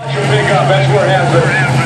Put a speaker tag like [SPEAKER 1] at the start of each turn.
[SPEAKER 1] Pickup, that's where it has been.